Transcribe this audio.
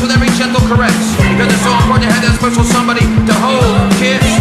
with every gentle caress. Cause it's so important to have that special somebody to hold, kiss.